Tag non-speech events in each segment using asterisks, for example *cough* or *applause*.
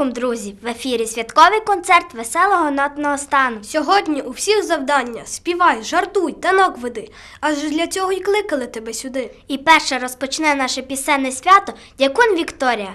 роком, друзі! В ефірі святковий концерт веселого нотного стану. Сьогодні у всіх завдання співай, жартуй, танок веди. Аж для цього й кликали тебе сюди. І перше розпочне наше пісенне свято Дякун Вікторія.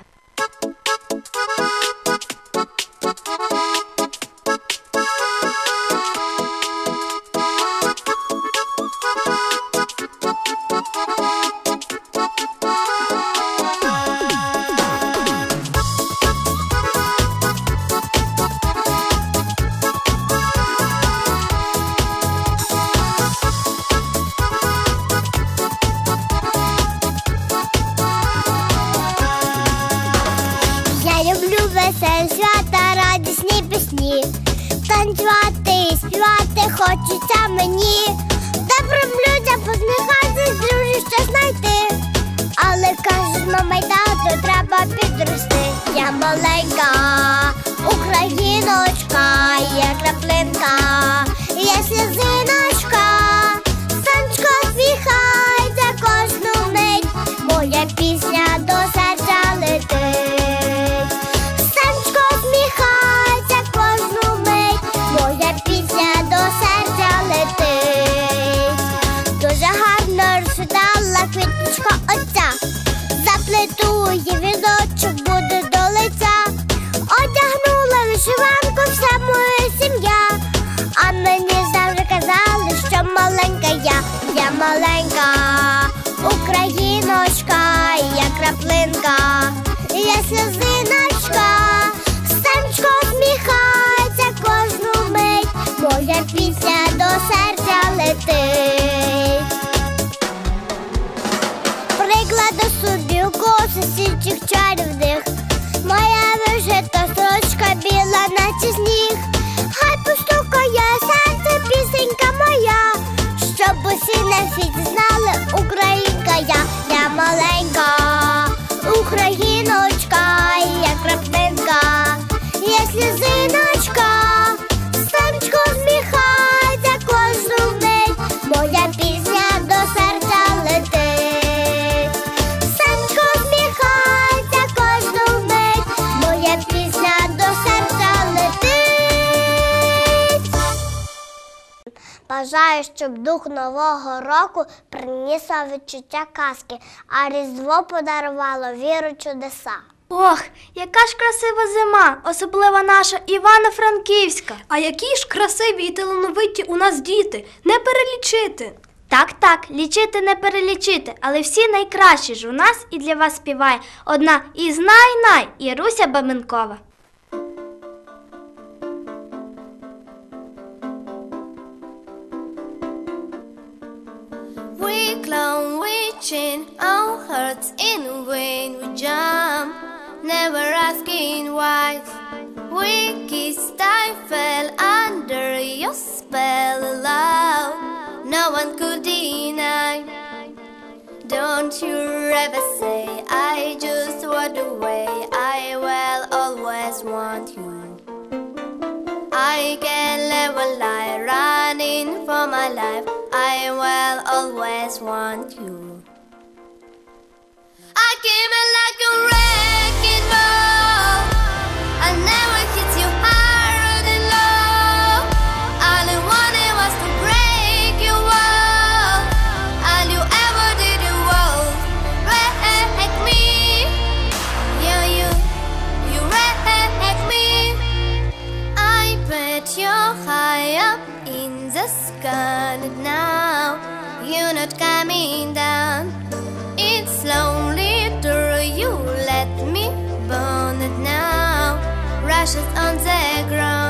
Бажаю, щоб дух нового року приніс відчуття казки, а Різдво подарувало віру чудеса. Ох, яка ж красива зима, особливо наша Івано-Франківська. А які ж красиві і талановиті у нас діти, не перелічити. Так, так, лічити не перелічити, але всі найкращі ж у нас і для вас співає одна із най-най Іруся Баменкова. Clown, we chin our hearts in vain. We jump, never asking why. We kissed, I fell under your spell, love. No one could deny. Don't you ever say I just walked away. I will always want you. I can never lie, running for my life. I will always want you. I came in like a wrecking ball. I never hit you Rushes on the ground.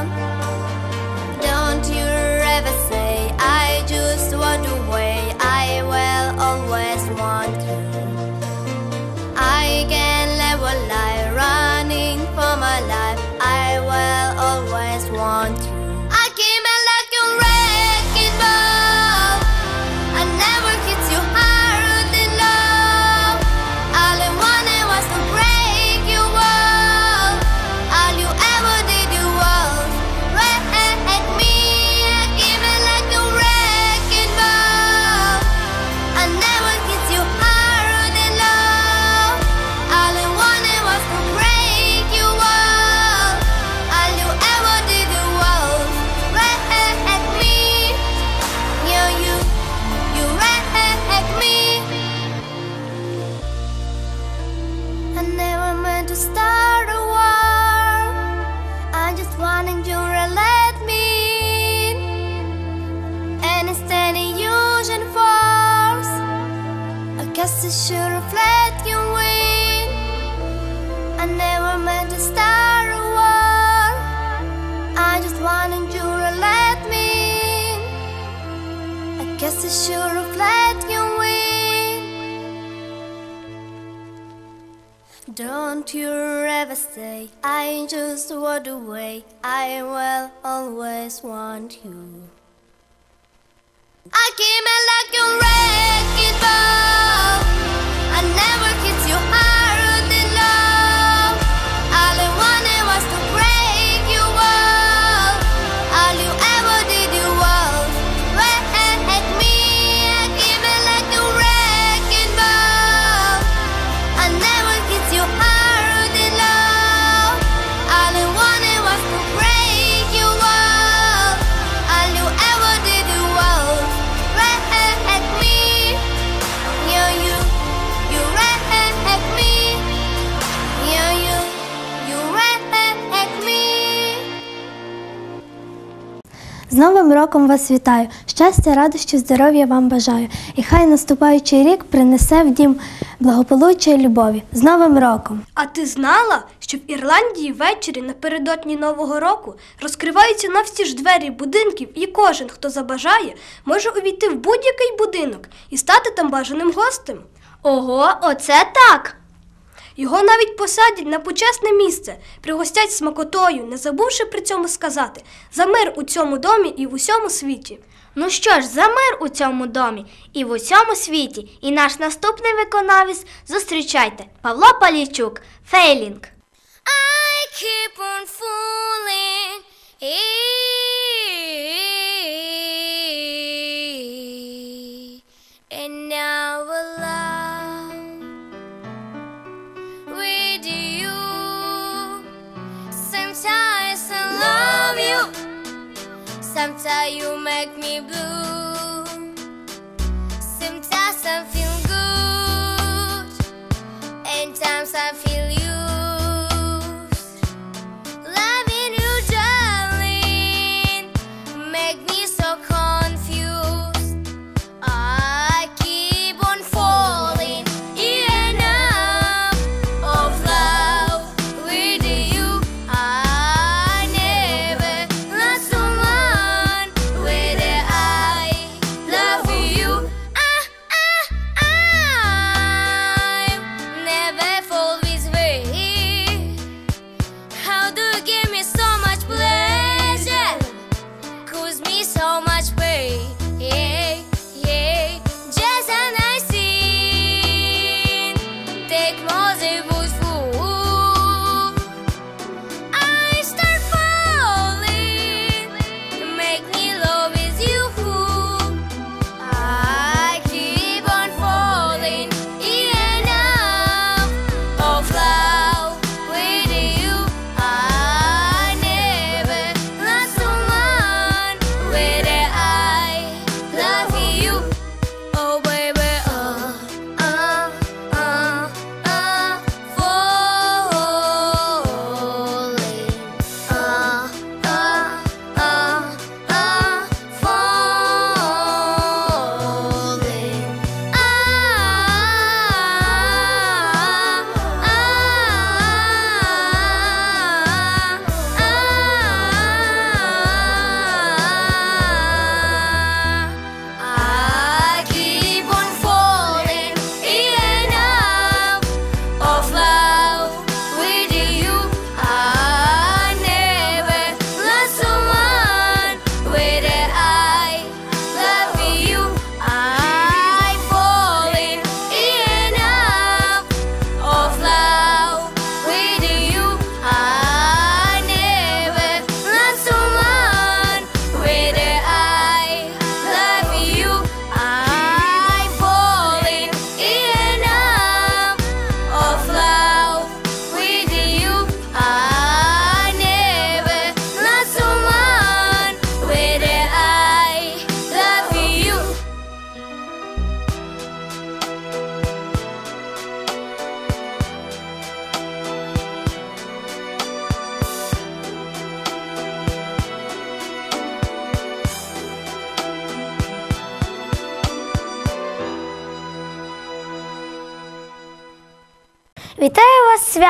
I should have let you win. I never meant to start a war. I just wanted you to let me in. I guess I should have let you win. Don't you ever say I just walked away. I will always want you. З Новим роком вас вітаю! Щастя, радощі, здоров'я вам бажаю. І хай наступаючий рік принесе в дім благополуччя і любові. З Новим роком! А ти знала, що в Ірландії ввечері напередодні Нового року розкриваються на всі ж двері будинків, і кожен, хто забажає, може увійти в будь-який будинок і стати там бажаним гостем. Ого, оце так! Його навіть посадять на почесне місце, пригостять смакотою, не забувши при цьому сказати за мир у цьому домі і в усьому світі. Ну що ж, за мир у цьому домі і в усьому світі. І наш наступний виконавець зустрічайте Павло Палійчук, Фейлінг. I keep on falling. Sometimes you make me blue. Sometimes I feel good. And times I feel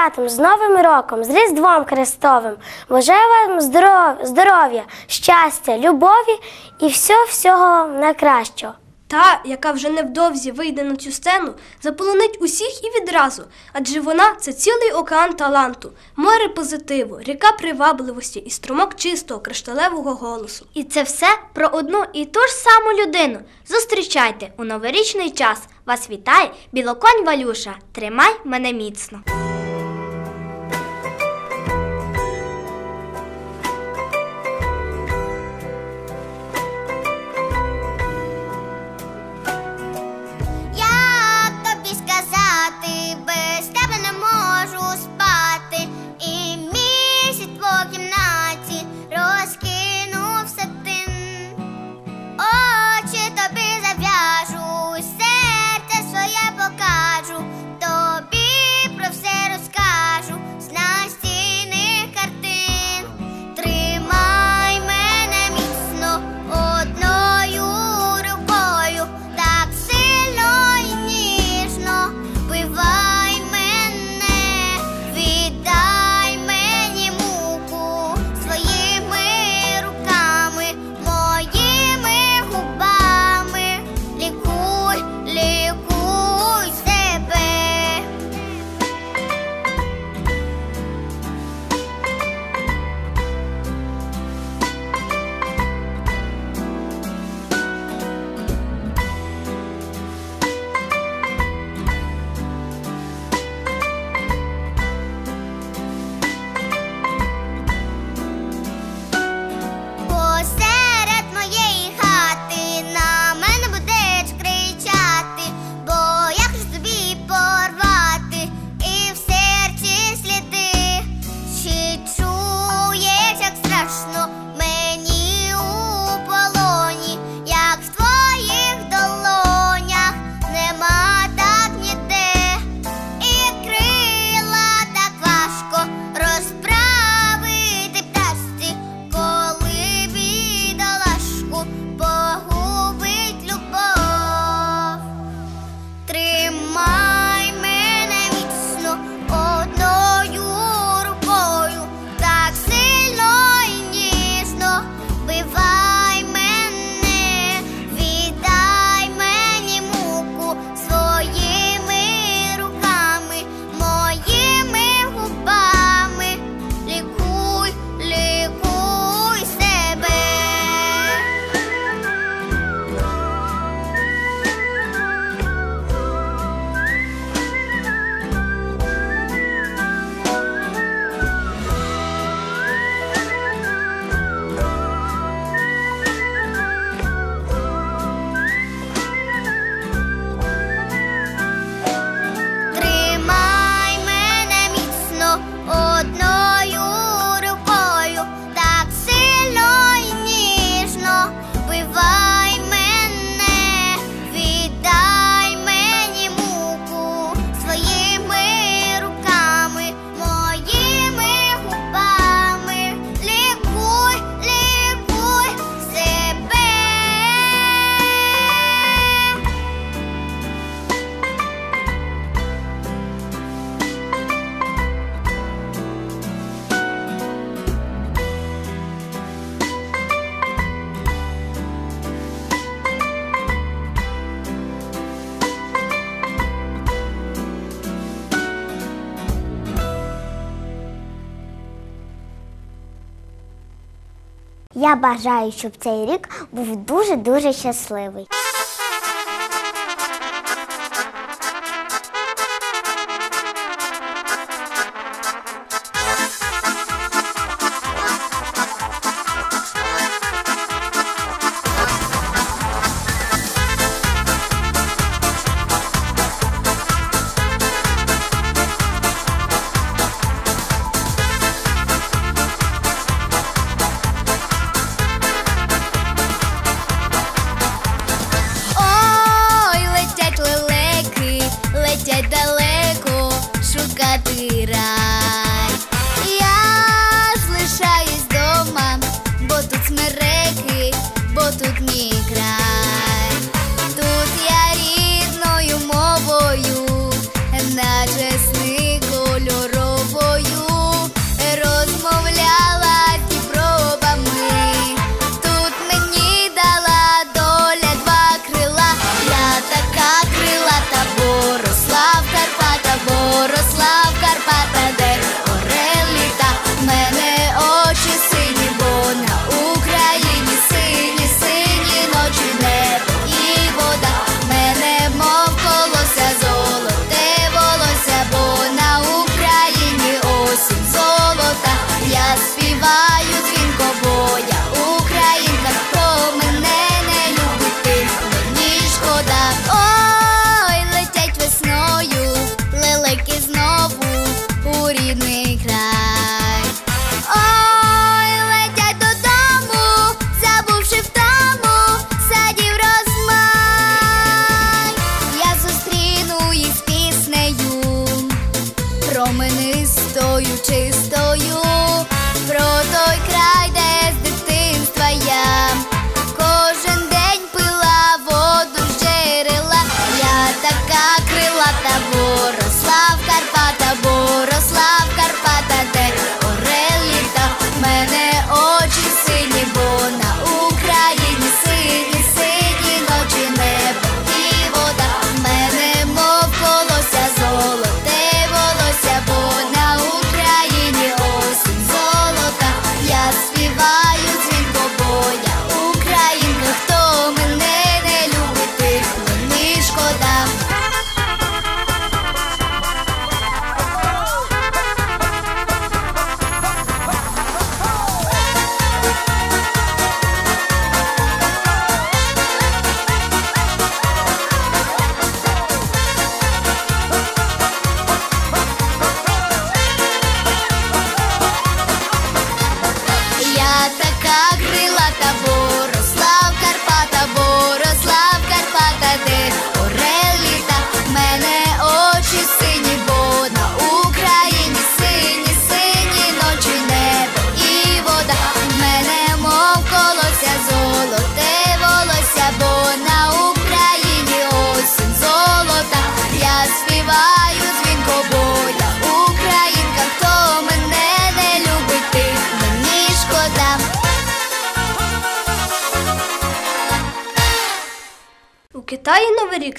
святом, з Новим роком, з Різдвом Христовим. Бажаю вам здоров'я, щастя, любові і всього-всього найкращого. Та, яка вже невдовзі вийде на цю сцену, заполонить усіх і відразу, адже вона це цілий океан таланту, море позитиву, ріка привабливості і струмок чистого кришталевого голосу. І це все про одну і ту ж саму людину. Зустрічайте у новорічний час. Вас вітає білоконь Валюша. Тримай мене міцно. Я бажаю, щоб цей рік був дуже-дуже щасливий.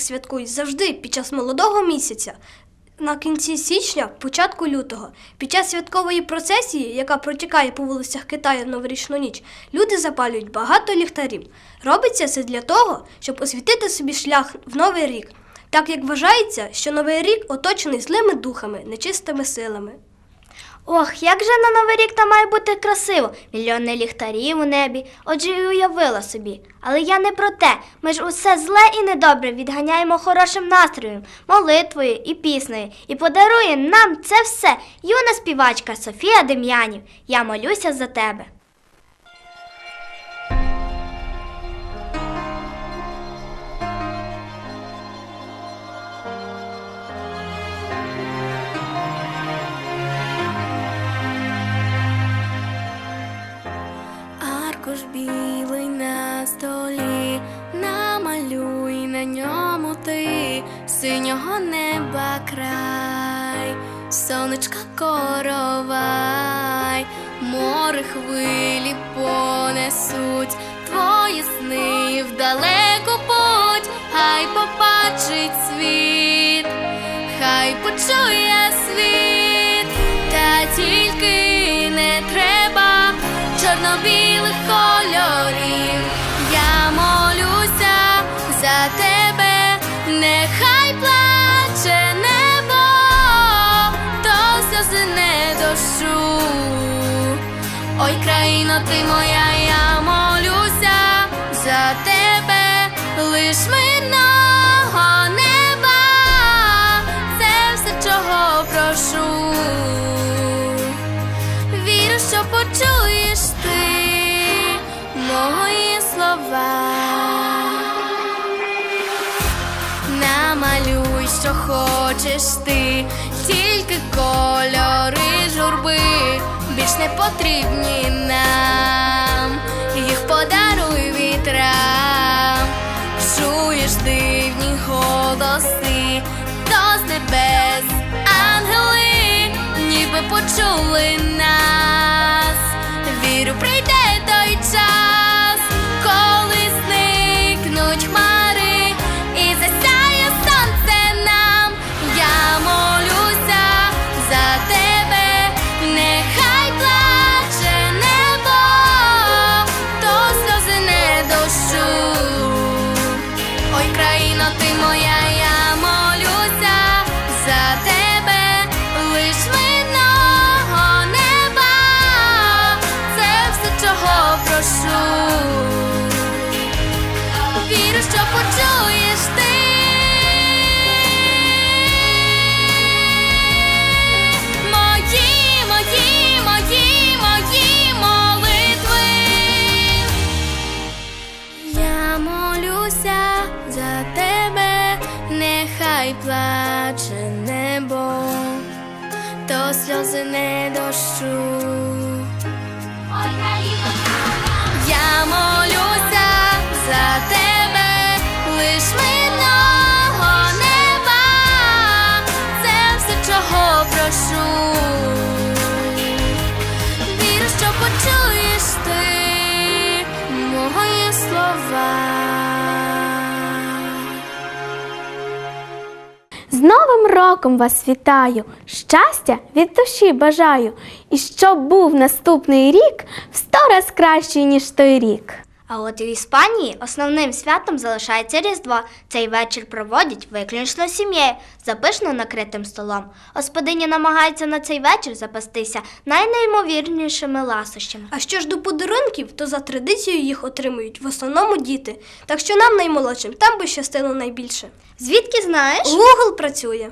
Святкують завжди під час молодого місяця. На кінці січня, початку лютого, під час святкової процесії, яка протікає по вулицях Китаю новорічну ніч, люди запалюють багато ліхтарів. Робиться це для того, щоб освітити собі шлях в новий рік, так як вважається, що новий рік оточений злими духами, нечистими силами. Ох, як же на Новий рік там має бути красиво, мільйони ліхтарів у небі, отже й уявила собі. Але я не про те. Ми ж усе зле і недобре відганяємо хорошим настроєм, молитвою і піснею. І подарує нам це все юна співачка Софія Дем'янів. Я молюся за тебе. Синього неба край, сонечка коровай, море хвилі понесуть. Твої сни в далеку путь, хай побачить світ, хай почує світ, та тільки не треба чорно-білих кольорів. Країно, ти моя, я молюся за тебе, лиш мирного неба, це все, чого прошу. Вірю, що почуєш ти мої слова. Намалюй, що хочеш ти, тільки кольори журби більш не потрібні нам, їх подаруй вітрам, чуєш дивні голоси, з небес ангели, ніби почули нас. Вірю, прийде той час, сльози не дощу. Я молюся З Новим роком вас вітаю! Щастя від душі бажаю! І щоб був наступний рік в сто раз кращий, ніж той рік. А от в Іспанії основним святом залишається Різдво. Цей вечір проводять виключно сім'єю, за пишно накритим столом. Господині намагаються на цей вечір запастися найнеймовірнішими ласощами. А що ж до подарунків, то за традицією їх отримують в основному діти. Так що нам наймолодшим там би щастило найбільше. Звідки знаєш? Google працює.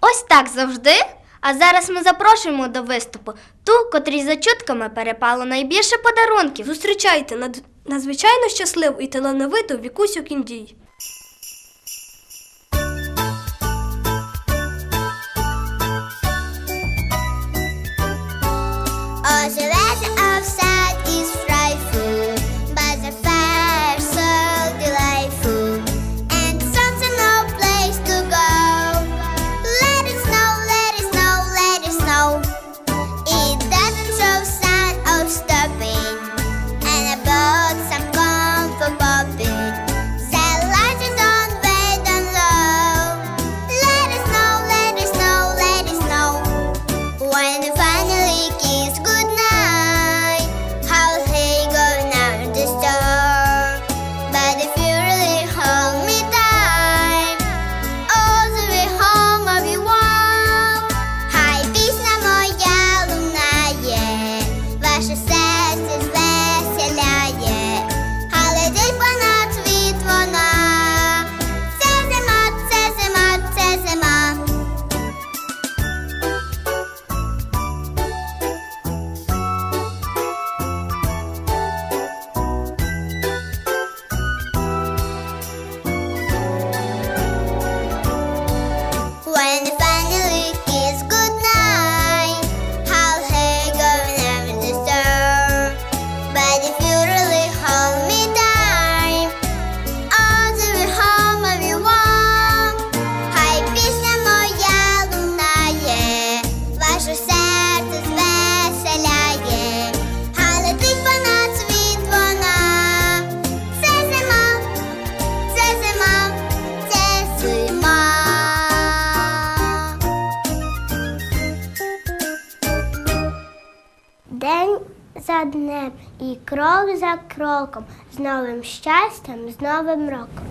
Ось так завжди. А зараз ми запрошуємо до виступу ту, котрій за чутками перепало найбільше подарунків. Зустрічайте над... надзвичайно щасливу і талановиту Вікусю Кіндій. Щастям, з новим роком.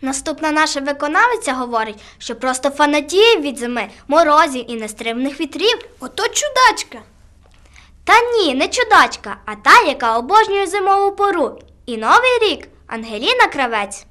Наступна наша виконавиця говорить, що просто фанатіє від зими, морозів і нестримних вітрів. Ото чудачка. Та ні, не чудачка, а та, яка обожнює зимову пору. І новий рік Ангеліна Кравець.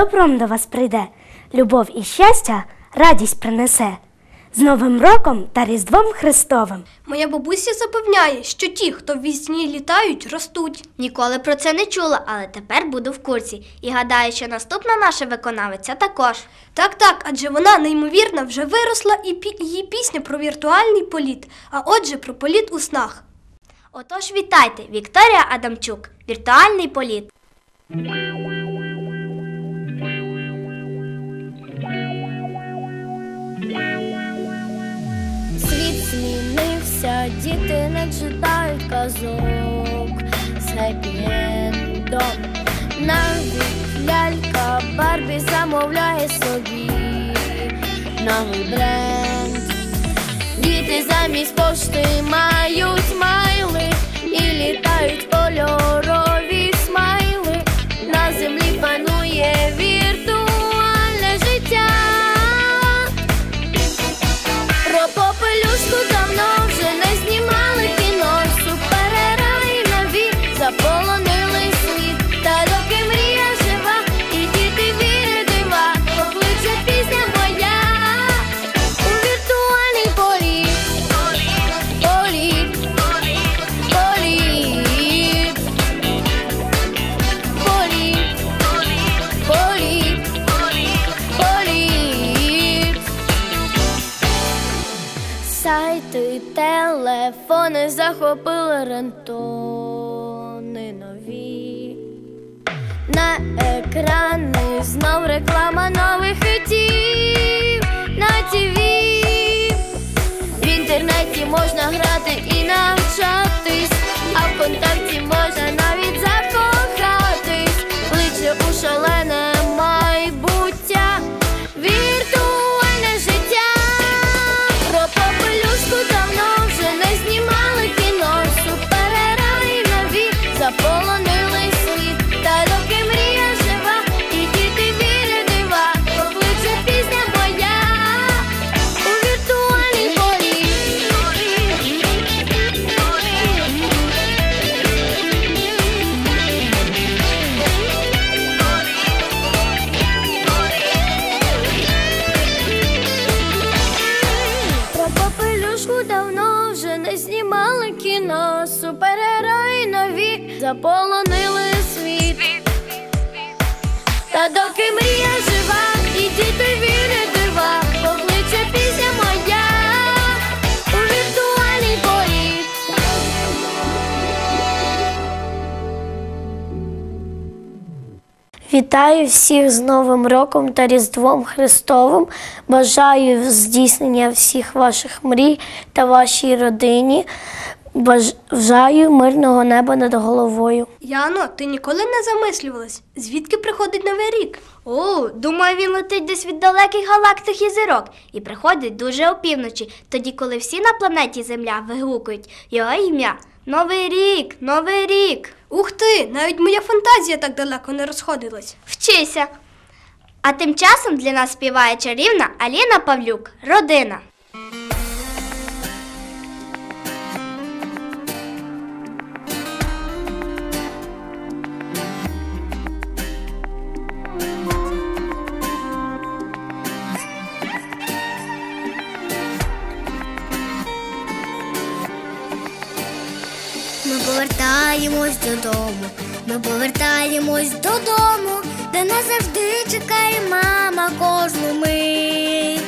Добром до вас прийде, любов і щастя, радість принесе. З Новим роком та Різдвом Христовим. Моя бабуся запевняє, що ті, хто в вісні літають, ростуть. Ніколи про це не чула, але тепер буду в курсі. І гадаю, що наступна наша виконавиця також. Так, так, адже вона неймовірна вже виросла і пі- її пісня про віртуальний політ, а отже про політ у снах. Отож, вітайте, Вікторія Адамчук, віртуальний політ. Змінився, діти не читають казок з хеппі-ендом. Навіть лялька Барбі замовляє собі новий бренд. Діти замість пошти мають майли і літають кольорові телефони захопили рентони нові. На екрани знов реклама нових хитів Вітаю всіх з Новим роком та Різдвом Христовим. Бажаю здійснення всіх ваших мрій та вашій родині. Бажаю мирного неба над головою. Яно, ти ніколи не замислювалась, звідки приходить новий рік? О, думаю, він летить десь від далеких галактик і зірок і приходить дуже опівночі, тоді, коли всі на планеті Земля вигукують його ім'я. Новий рік, новий рік. Ух ти, навіть моя фантазія так далеко не розходилась. Вчися. А тим часом для нас співає чарівна Аліна Павлюк, родина. Повертаємось додому, ми повертаємось додому, де нас завжди чекає мама кожну мить.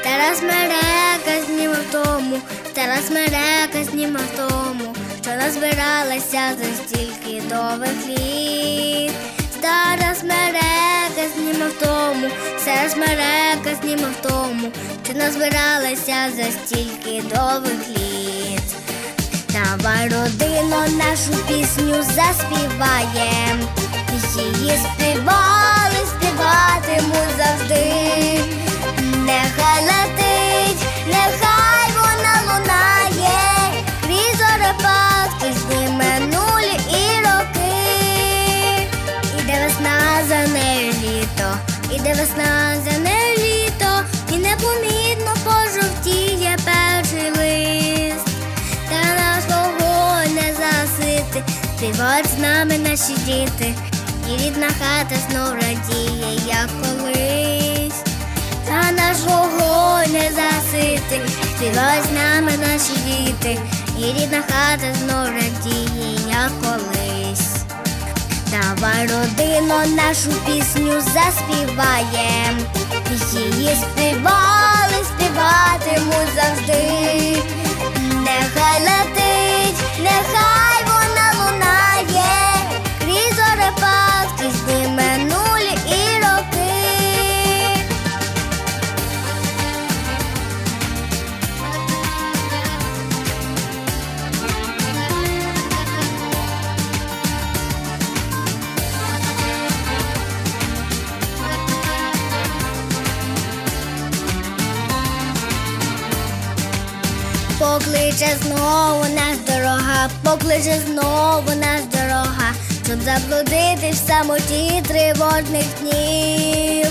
Стара смерека зніма в тому, стара смерека зніма в тому, що назбиралася за стільки довгих літ. Стара смерека зніме в тому, все смерека зніме в тому, чи назбиралася за стільки довгих літ. Давай родино нашу пісню заспіває, Її співали, співатимуть завжди. Нехай летить, співають з нами наші діти, і рідна хата знов радіє, як колись. Та наш вогонь не засити, співають з нами наші діти, і рідна хата знов радіє, як колись. Давай родино нашу пісню заспіваєм. Її співали, співатимуть завжди. Нехай летить, нехай Покличе знову наш дорога, покличе знову наш дорога, щоб заблудити в самоті тривожних днів.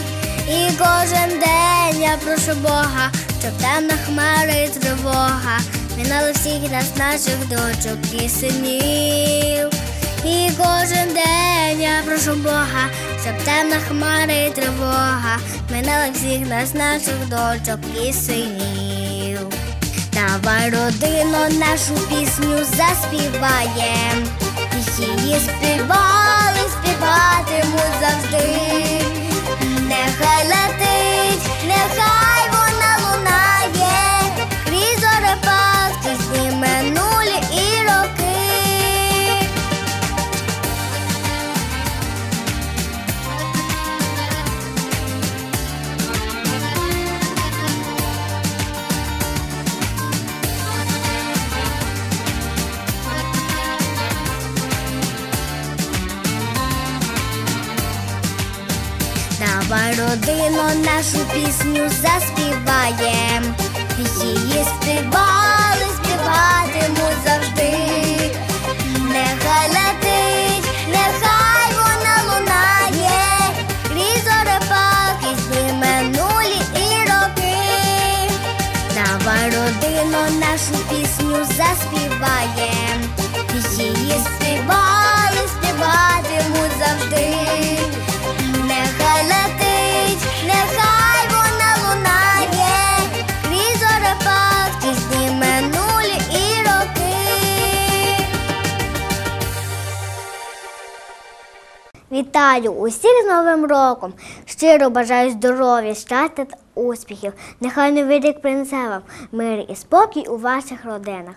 І кожен день я прошу Бога, щоб темна хмара і тривога минали всіх нас, наших дочок і синів. І кожен день я прошу Бога, щоб темна хмара і тривога минала всіх нас, наших дочок і синів. Давай родино нашу пісню заспіваєм. Її співали, співатимуть завжди. Нехай летить, нехай Давай нашу пісню заспіваєм. Її співали, співатимуть завжди. Вітаю усіх з Новим роком! Щиро бажаю здоров'я, щастя та успіхів. Нехай новий рік принесе вам мир і спокій у ваших родинах.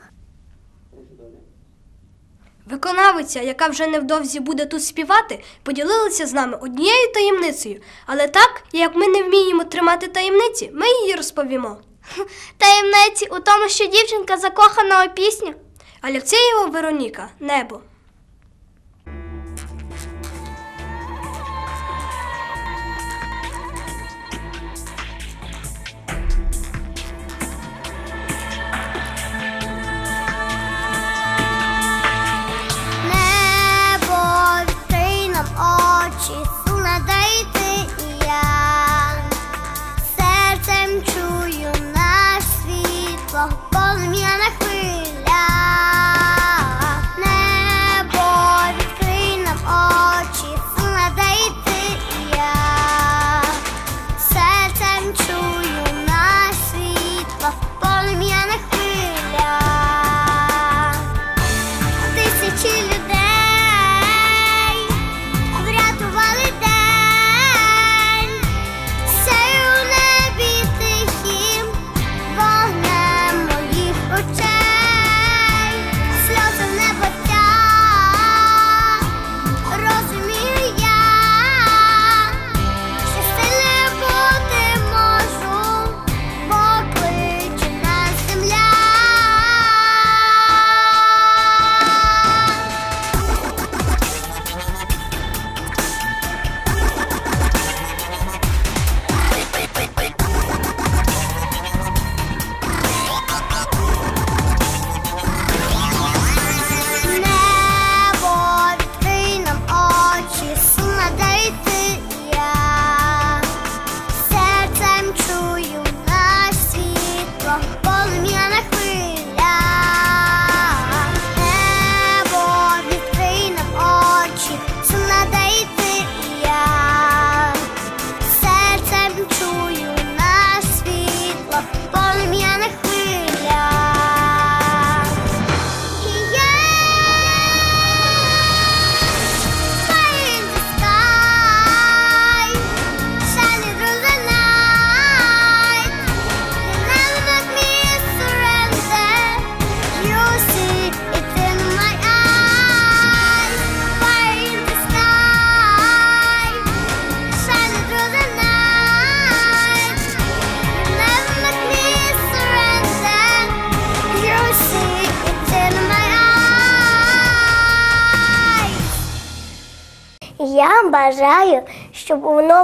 Виконавиця, яка вже невдовзі буде тут співати, поділилася з нами однією таємницею. Але так, як ми не вміємо тримати таємниці, ми її розповімо. *laughs* Таємниці у тому, що дівчинка закохана у пісню. Алєксєєва Вероніка, небо.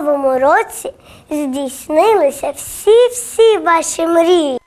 новому році здійснилися всі-всі ваші мрії.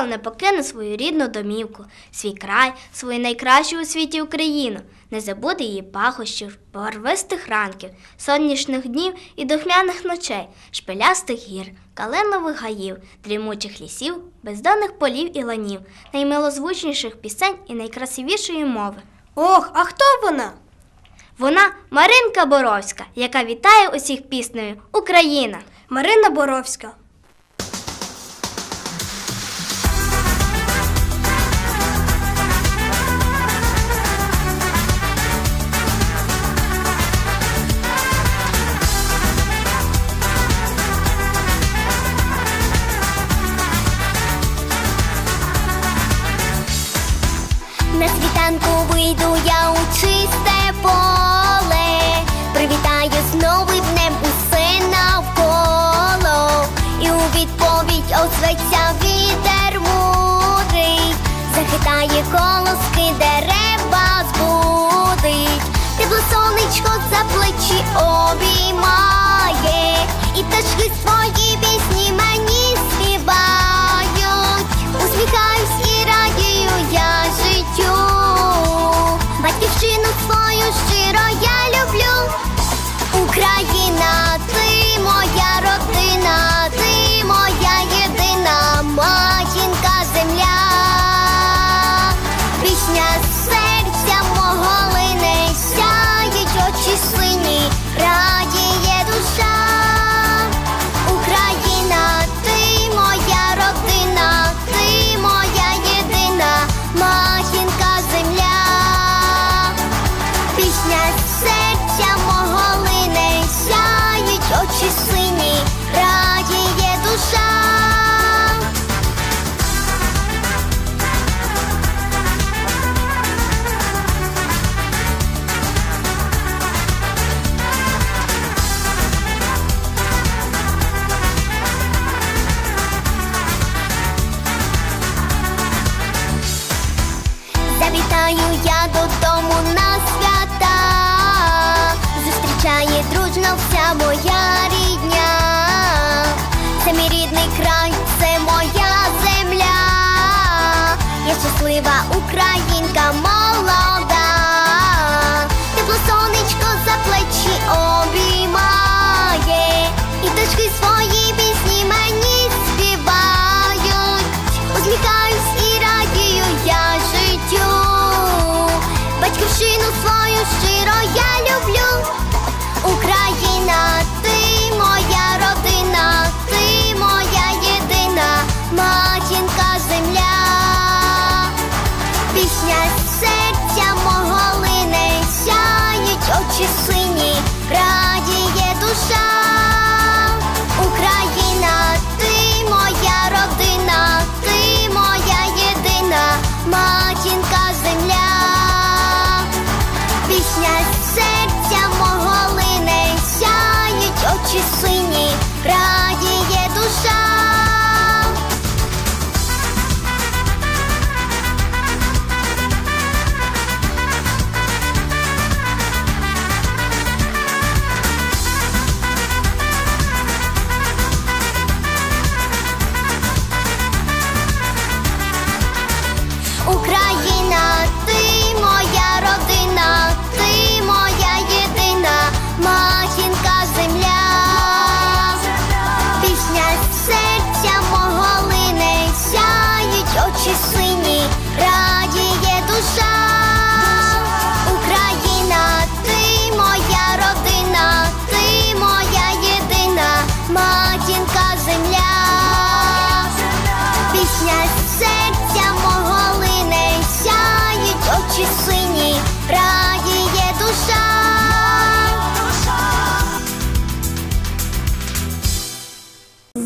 ніколи не покине свою рідну домівку, свій край, свою найкращу у світі Україну, не забуде її пахощів, порвистих ранків, сонячних днів і духмяних ночей, шпилястих гір, каленових гаїв, дрімучих лісів, бездонних полів і ланів, наймилозвучніших пісень і найкрасивішої мови. Ох, а хто вона? Вона Маринка Боровська, яка вітає усіх піснею Україна. Марина Боровська Ручку за плечі обіймає і теж свої.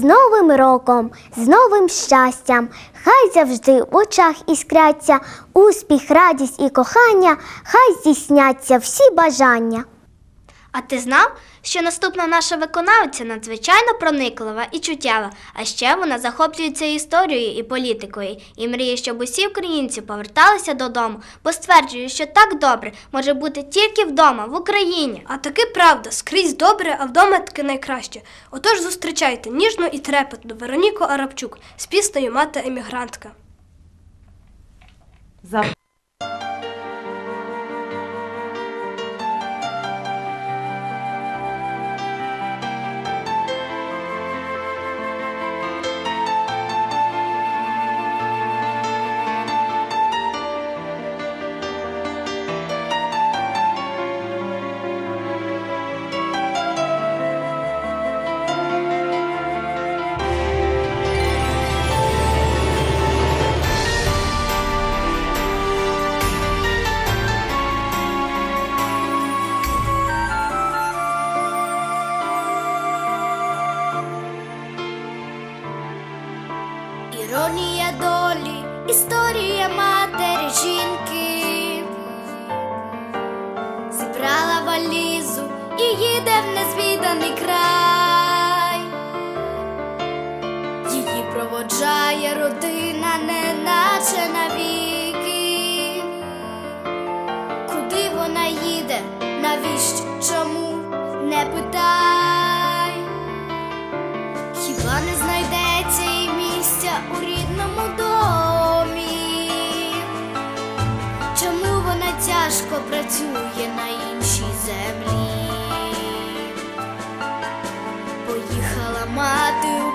новим роком, з новим щастям, хай завжди в очах іскряться, успіх, радість і кохання, хай здійсняться всі бажання. А ти знав? що наступна наша виконавиця надзвичайно прониклива і чуттєва, а ще вона захоплюється історією і політикою і мріє, щоб усі українці поверталися додому, бо стверджує, що так добре може бути тільки вдома, в Україні. А таки правда, скрізь добре, а вдома таки найкраще. Отож зустрічайте ніжну і трепетну Вероніку Арабчук з піснею мати емігрантка. За... Поїхала мати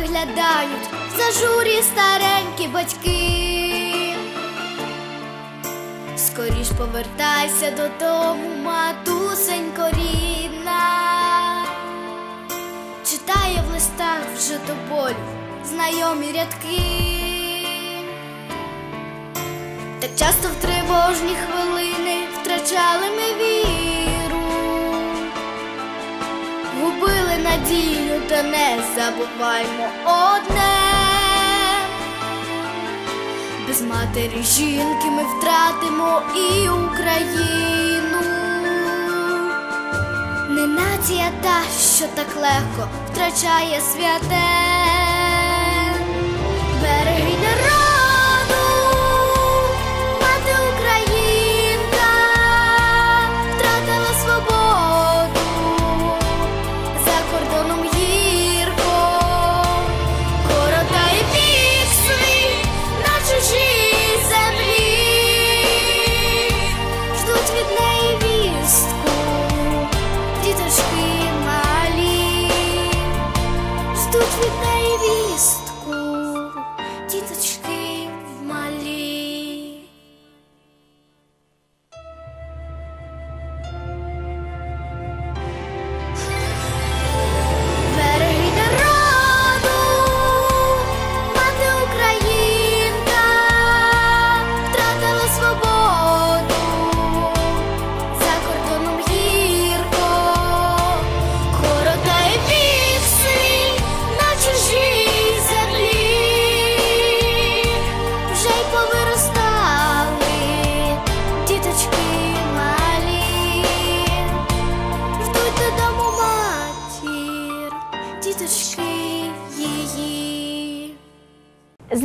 виглядають зажурі старенькі батьки. Скоріш повертайся додому, матусенько рідна. Читає в листах вже до болю знайомі рядки. Так часто в тривожні хвилини втрачали ми віру, надію, та не забуваймо одне. Без матері жінки ми втратимо і Україну. Не нація та, що так легко втрачає святе.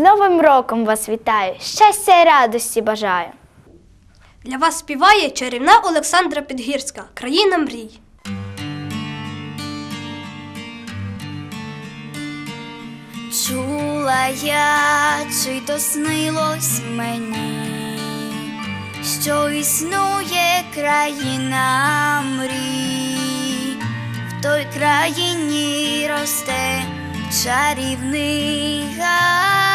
Новим роком вас вітаю! Щастя і радості бажаю! Для вас співає чарівна Олександра Підгірська, країна мрій. Чула я, чи то снилось мені, що існує країна мрій, в той країні росте чарівний гай.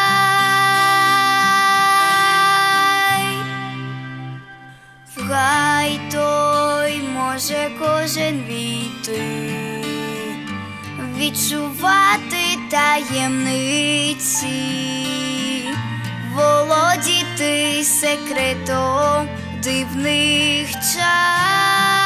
В гай той може кожен війти відчувати таємниці, володіти секретом дивних чар.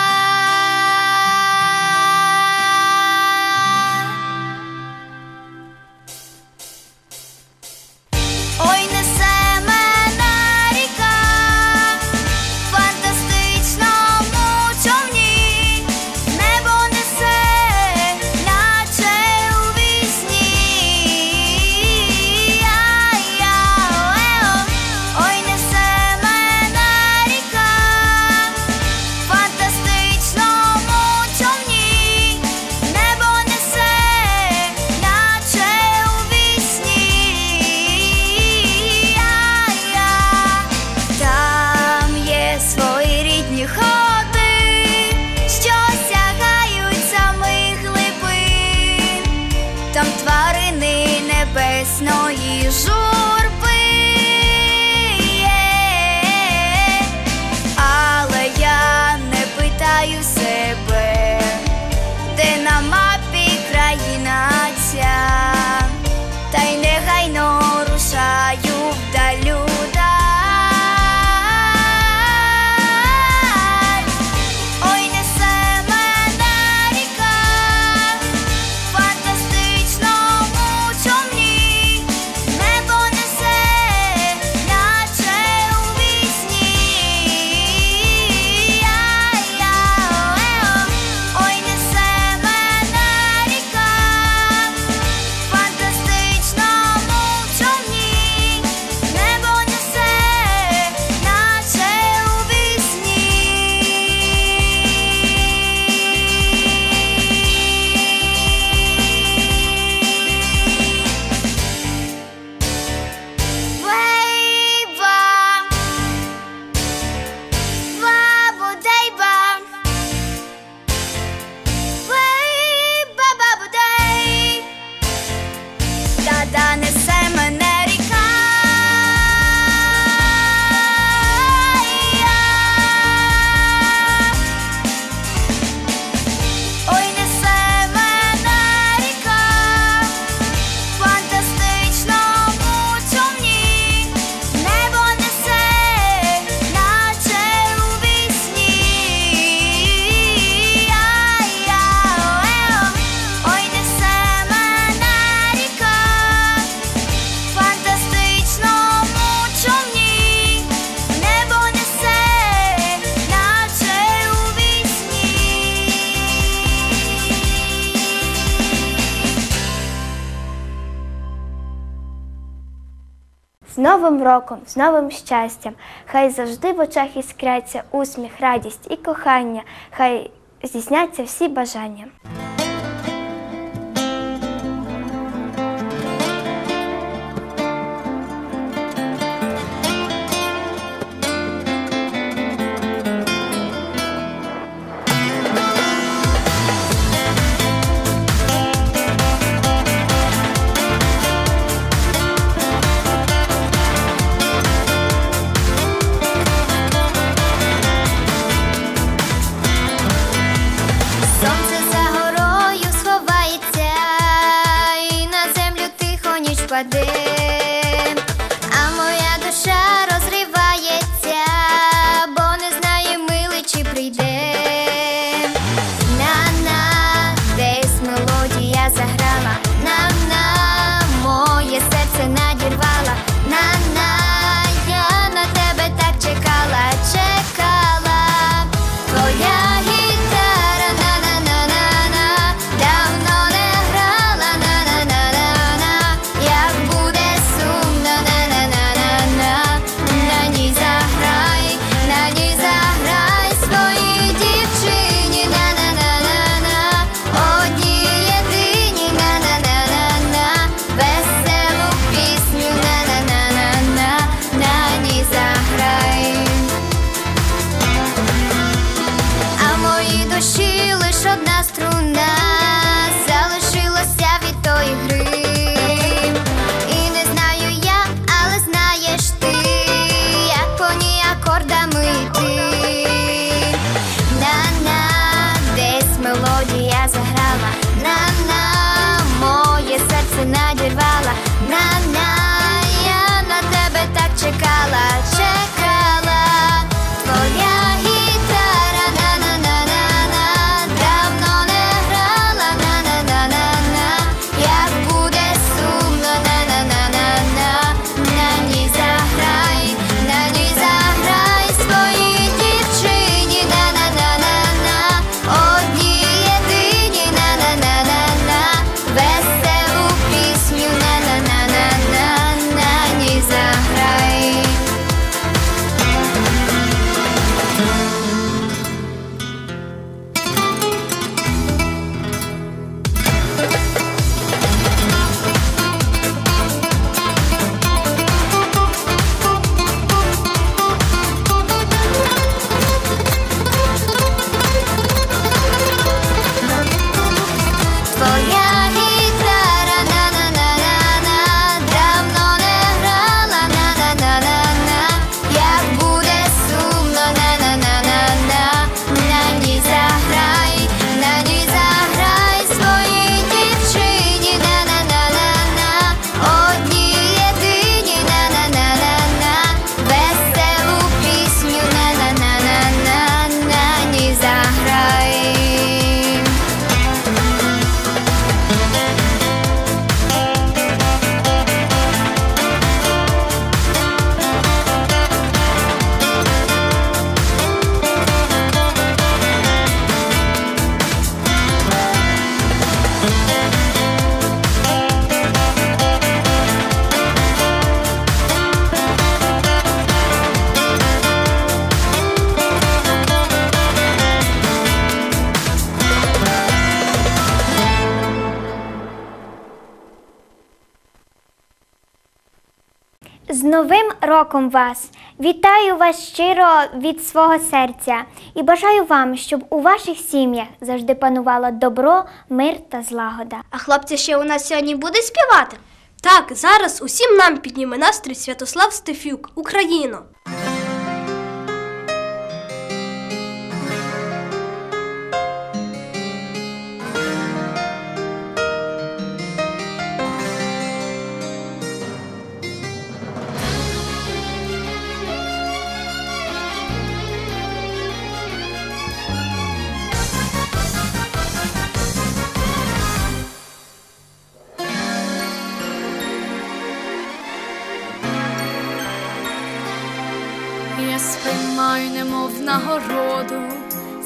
роком, з новим щастям. Хай завжди в очах іскряться усміх, радість і кохання, хай здійсняться всі бажання. Роком вас! Вітаю вас щиро від свого серця і бажаю вам, щоб у ваших сім'ях завжди панувало добро, мир та злагода. А хлопці ще у нас сьогодні буде співати? Так, зараз усім нам підніме настрій Святослав Стефюк, Україно. Немов нагороду,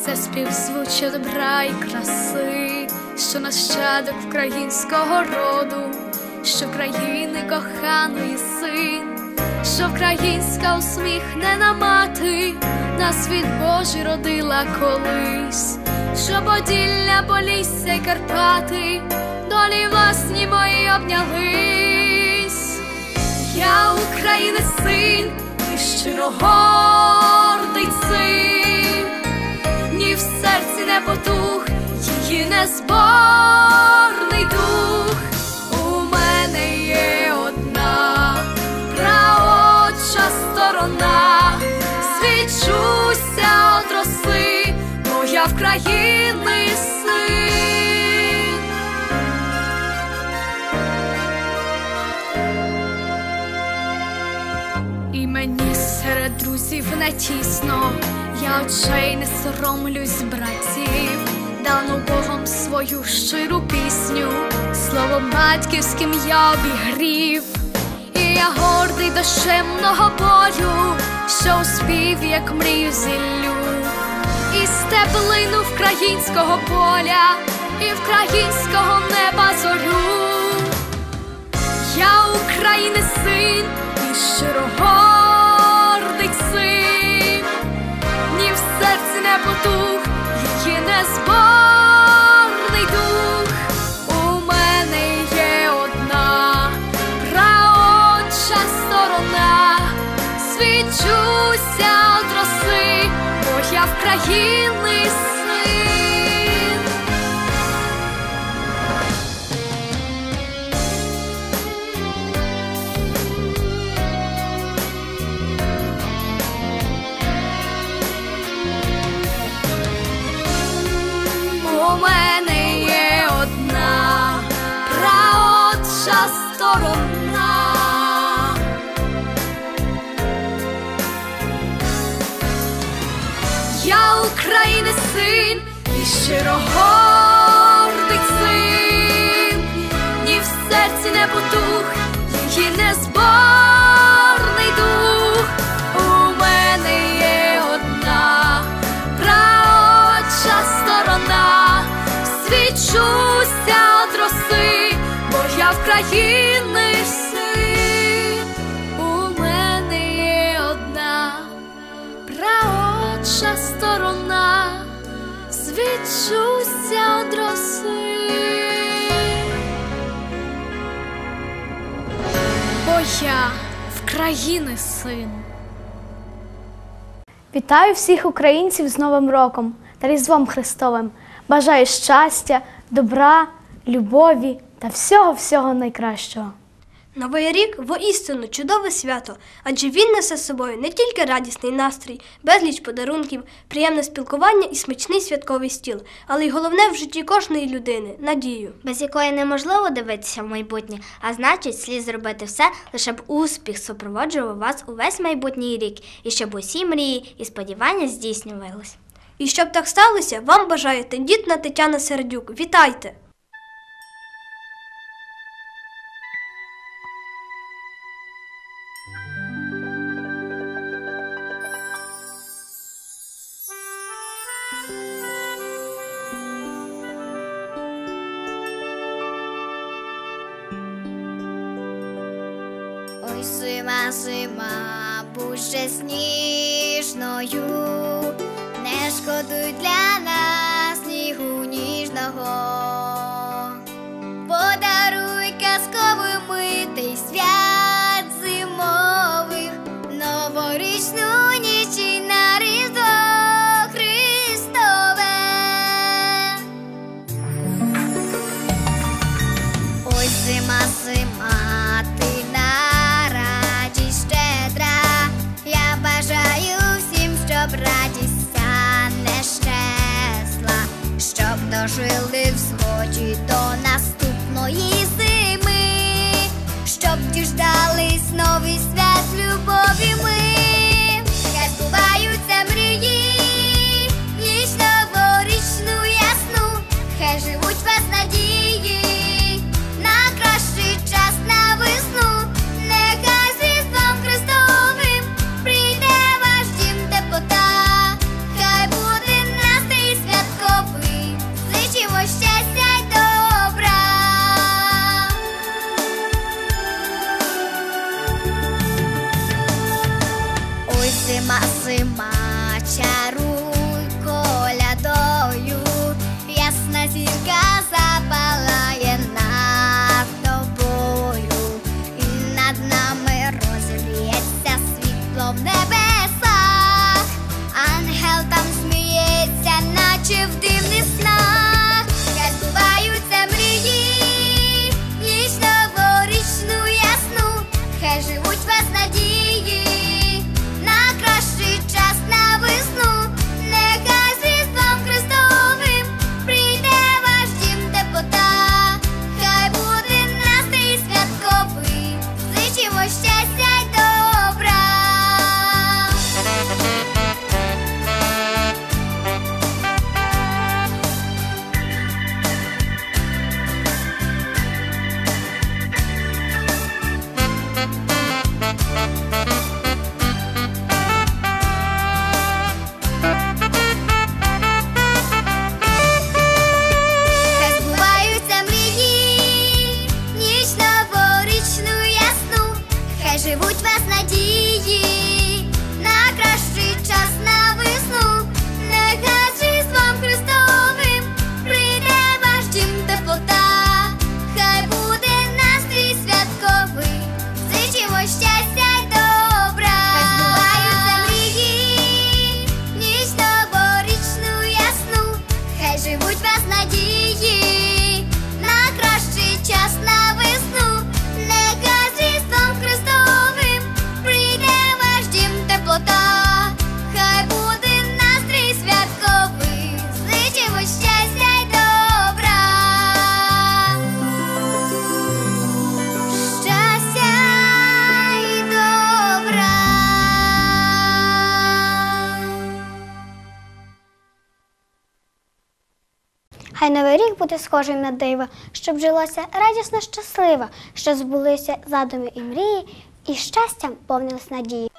це співзвуччя добра і краси, що нащадок українського роду, що країни коханої син, що українська усміхнена мати, на світ Божий родила колись, що Поділля, Полісся й Карпати, долі власні мої обнялись. Я України син щиро гордий серці потух, її незборний дух. У мене є одна праотча сторона, свічуся от роси, бо я в син. І мені серед друзів не тісно, я очей не соромлюсь братів, дану Богом свою щиру пісню, словом батьківським я обігрів, і я гордий дощемного бою, що успів, як мрію зіллю, і стеблину українського поля, і українського неба зорю. Я України син і щиро гордий в не її незборний дух. У мене є одна праотча сторона, свічуся от роси, бо я в країни Я України син і щиро гордий цим, ні в серці не потух, її незборний дух. У мене є одна праотча сторона, свічуся роси, бо я в країни свічуся од. Бо я в країни син. Вітаю всіх українців з Новим роком та Різдвом Христовим. Бажаю щастя, добра, любові та всього-всього найкращого. Новий рік воістину чудове свято, адже він несе з собою не тільки радісний настрій, безліч подарунків, приємне спілкування і смачний святковий стіл, але й головне в житті кожної людини надію. без якої неможливо дивитися в майбутнє, а значить, слід зробити все, лише б успіх супроводжував вас увесь майбутній рік, і щоб усі мрії і сподівання здійснювались. І щоб так сталося, вам бажає тендітна Тетяна Сердюк. Вітайте! Жили в сході до наступної зими, щоб діждались новий свят любові. бути схожим на диво, щоб жилося радісно, щасливо, що збулися задуми і мрії, і щастям повнились надії.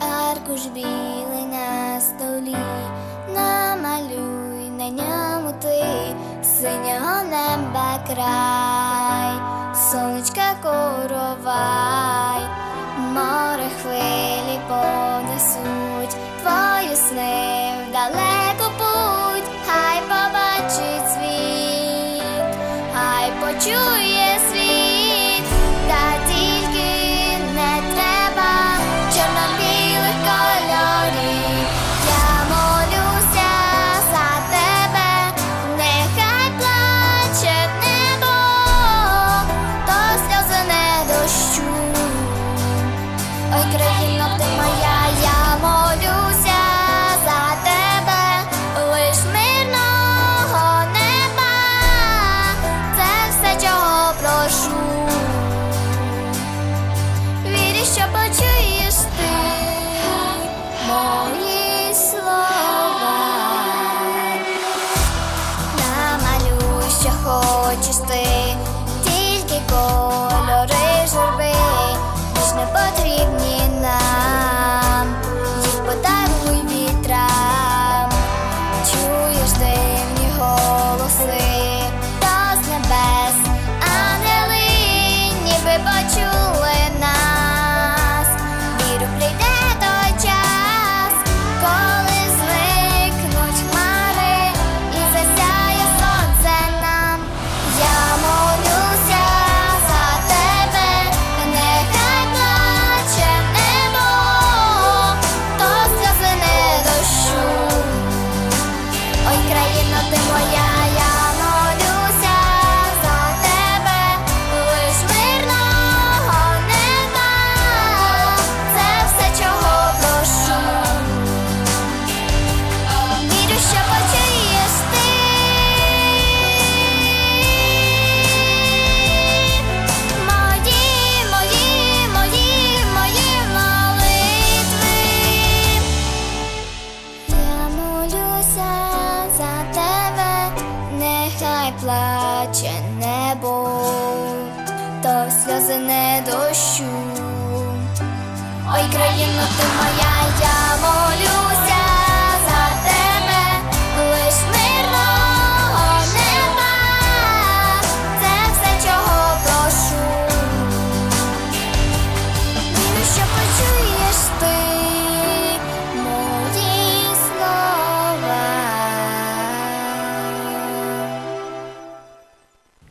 Аркуш білий на столі, намалюй на ньому ти синя край, сонечка коровай, море хвилі понесуть, твої сни в далеко путь, хай побачить світ, хай почує світ.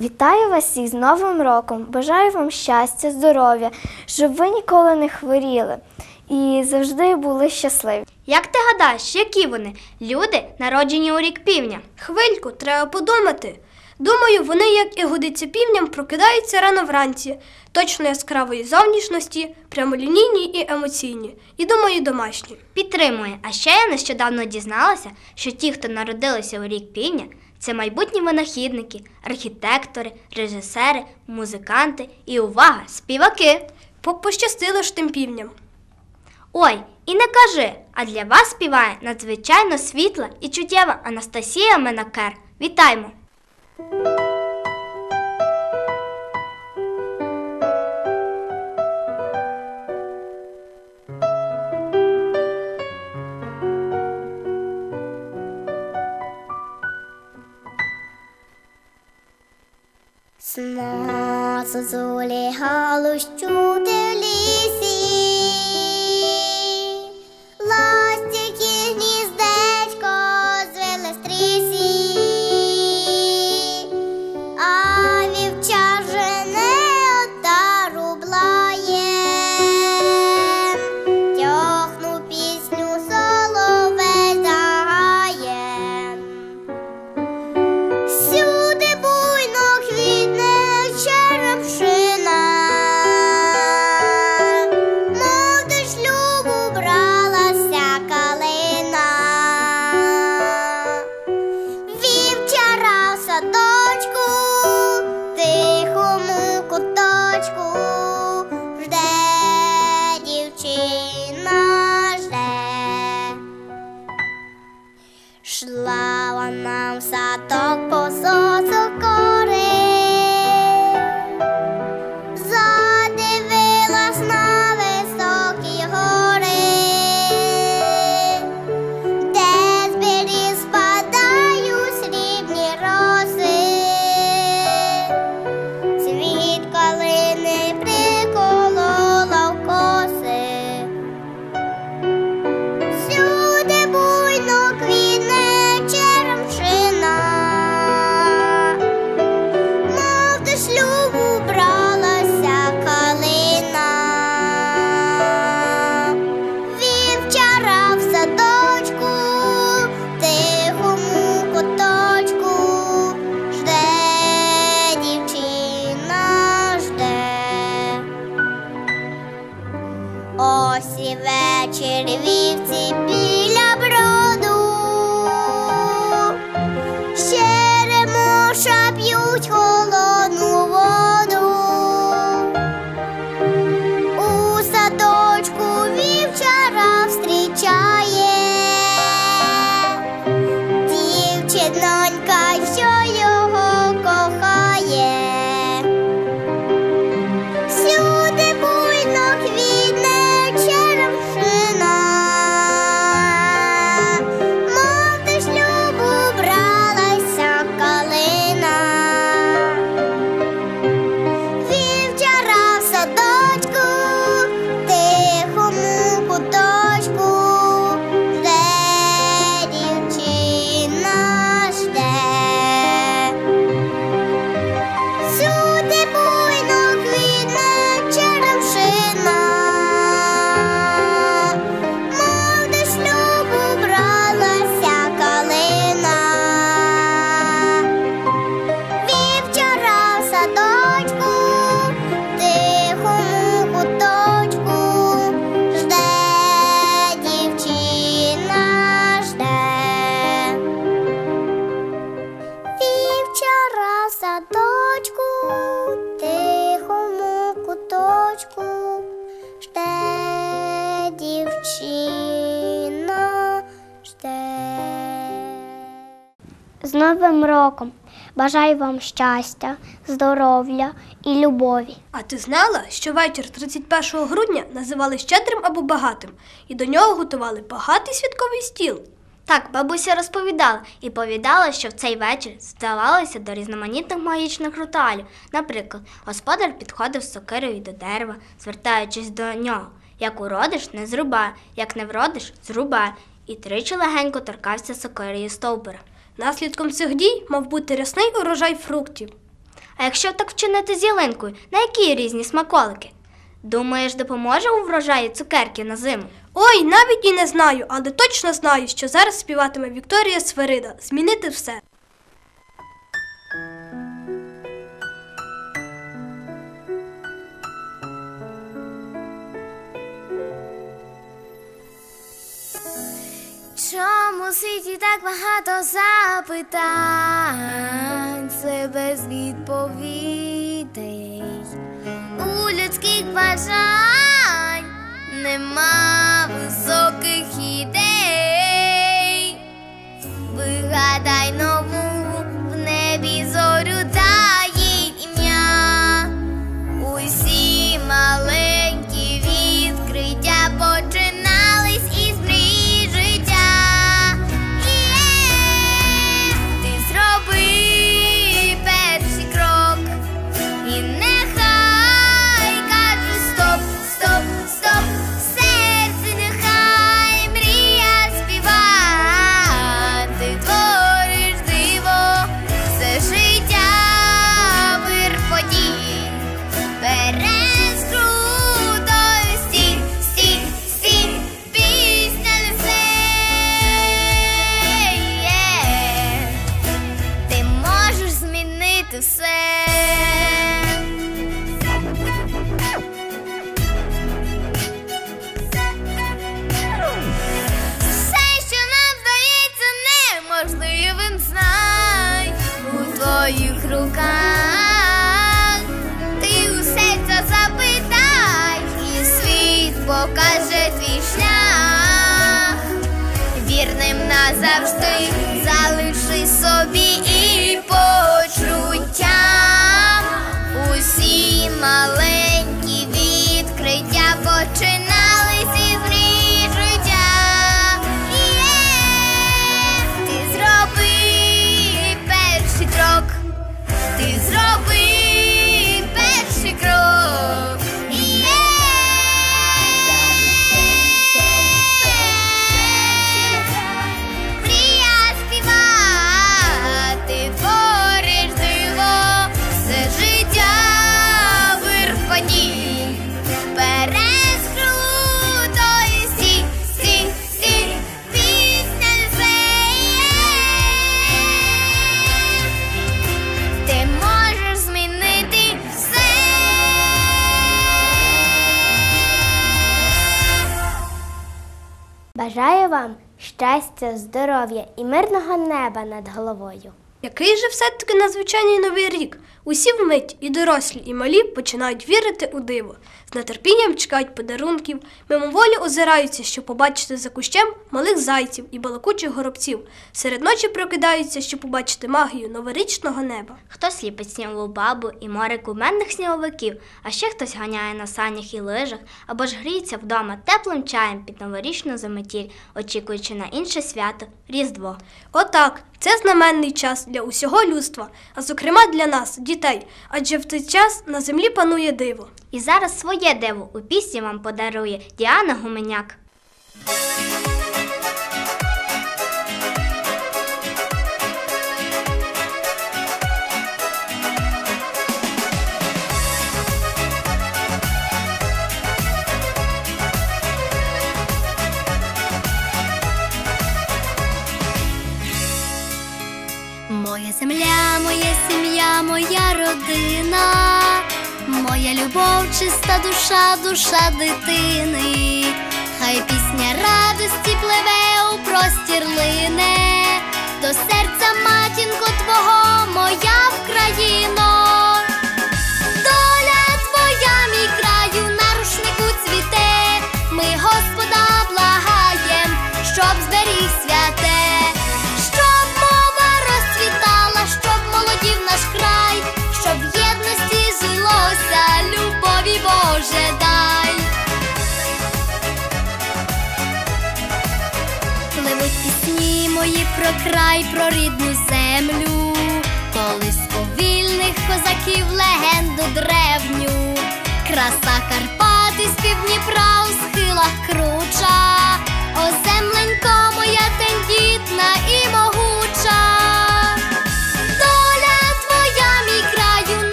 Вітаю вас всіх з Новим роком! Бажаю вам щастя, здоров'я, щоб ви ніколи не хворіли і завжди були щасливі. Як ти гадаєш, які вони? Люди, народжені у рік півня. Хвильку, треба подумати. Думаю, вони, як і годиться півням, прокидаються рано вранці, точно яскравої зовнішності, прямолінійні і емоційні. І думаю, домашні. Підтримує. А ще я нещодавно дізналася, що ті, хто народилися у рік півня, це майбутні винахідники, архітектори, режисери, музиканти і увага, співаки. Пощастило ж тим півням. Ой, і не кажи, а для вас співає надзвичайно світла і чуттєва Анастасія Менакер. Вітаймо! Сна зозулі галущути Вам щастя, здоров'я і любові. А ти знала, що вечір 31 грудня називали щедрим або багатим, і до нього готували багатий святковий стіл. Так, бабуся розповідала і повідала, що в цей вечір здавалося до різноманітних магічних ритуалів. Наприклад, господар підходив з сокирою до дерева, звертаючись до нього. Як уродиш, не зрубай, як не вродиш, зрубай. І тричі легенько торкався сокирою стовбура. Наслідком цих дій мав бути рясний урожай фруктів. А якщо так вчинити з ялинкою, на які різні смаколики? Думаєш, допоможе у врожаї цукерки на зиму? Ой, навіть і не знаю, але точно знаю, що зараз співатиме Вікторія Сверида. Змінити все. Чому світі так багато запитань, це без відповідей, у людських бажань нема щастя, здоров'я і мирного неба над головою. Який же все-таки надзвичайний новий рік? Усі вмить, і дорослі, і малі починають вірити у диво. З нетерпінням чекають подарунків, мимоволі озираються, щоб побачити за кущем малих зайців і балакучих горобців. Серед ночі прокидаються, щоб побачити магію новорічного неба. Хтось ліпить снігову бабу і море куменних сніговиків, а ще хтось ганяє на санях і лижах, або ж гріється вдома теплим чаєм під новорічну заметіль, очікуючи на інше свято Різдво. Отак, це знаменний час для усього людства, а зокрема для нас, дітей, адже в цей час на землі панує диво. І зараз своє диво у пісні вам подарує Діана Гуменяк. Любов, чиста душа, душа дитини, хай пісня радості пливе у простір лине, до серця матінко твого, моя Вкраїно. Про край, про рідну землю, колись повільних козаків, легенду древню, краса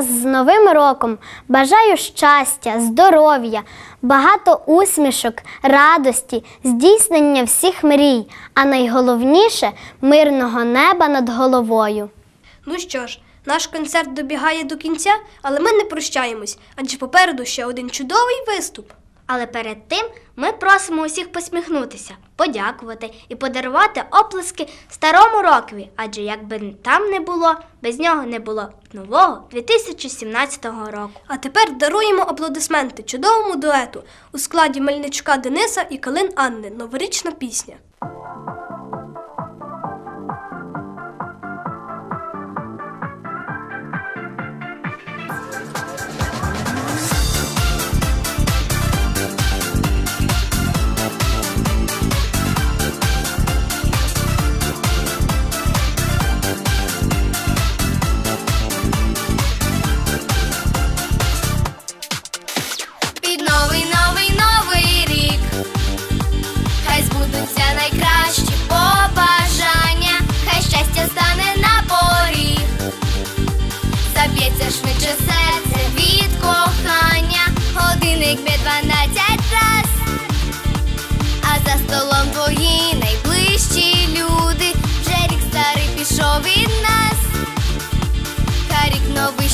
вас з Новим роком! Бажаю щастя, здоров'я, багато усмішок, радості, здійснення всіх мрій, а найголовніше мирного неба над головою. Ну що ж, наш концерт добігає до кінця, але ми не прощаємось, адже попереду ще один чудовий виступ. Але перед тим ми просимо усіх посміхнутися, подякувати і подарувати оплески старому рокові, адже якби там не було, без нього не було нового 2017 року. А тепер даруємо аплодисменти чудовому дуету у складі Мельничка Дениса і Калин Анни. Новорічна пісня.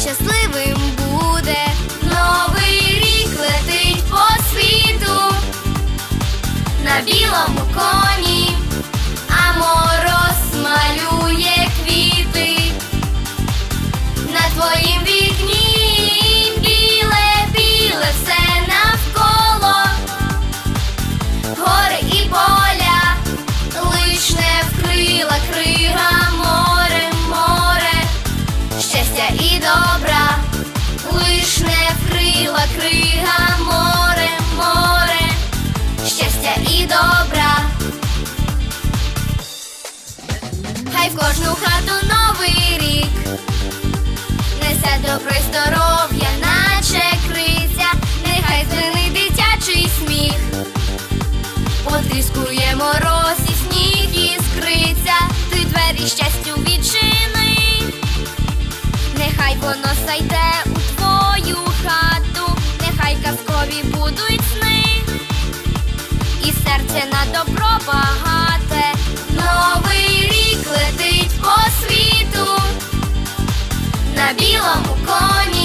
Щасливим буде. Новий рік летить по світу на білому Хай в кожну хату новий рік. Несе добро й здоров'я, наче криця, нехай звенить дитячий сміх. Потріскує мороз і сніг іскриця, ти двері щастю відчини. Нехай воно зайде у твою хату, нехай казкові будуть сни, і серце на добро багате, світу, на білому коні,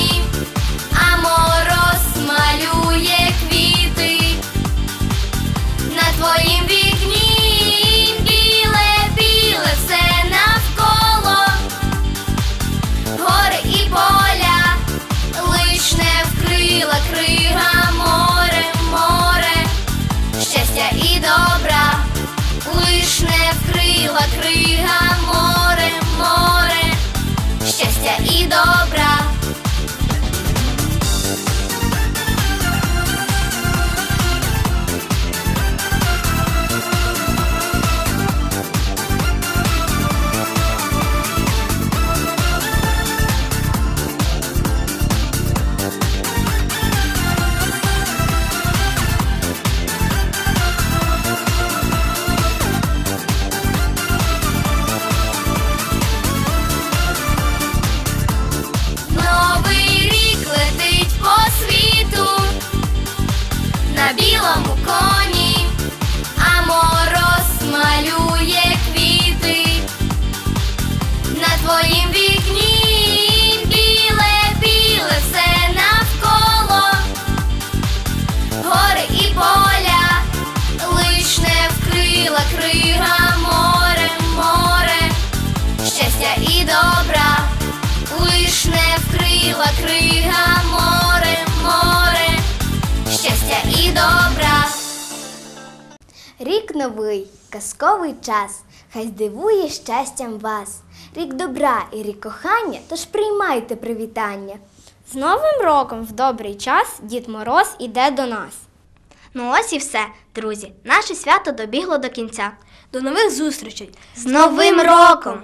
Новий, казковий час, хай здивує щастям вас. Рік добра і рік кохання, тож приймайте привітання. З Новим роком в добрий час Дід Мороз іде до нас. Ну ось і все, друзі. Наше свято добігло до кінця. До нових зустрічей! З Новим роком!